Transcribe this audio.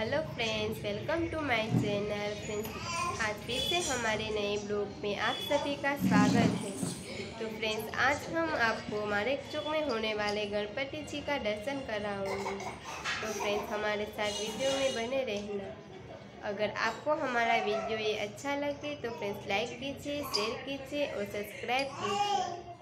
Hello friends, welcome to my channel. Friends, आज फिर से हमारे नए ब्लॉग में आप सभी का स्वागत है। तो फ्रेंड्स, आज हम आपको हमारे चौक में होने वाले गणपति जी का दर्शन कराऊँगी। तो फ्रेंड्स, हमारे साथ वीडियो में बने रहना। अगर आपको हमारा वीडियो ये अच्छा लगे तो फ्रेंड्स लाइक कीजिए शेयर कीजिए और सब्सक्राइब कीजिए।